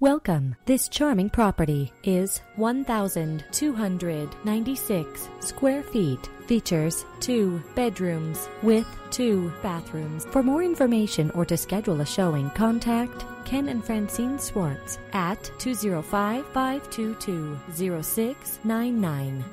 Welcome. This charming property is 1,296 square feet. Features two bedrooms with two bathrooms. For more information or to schedule a showing, contact Ken and Francine Swarts at 205 522 0699.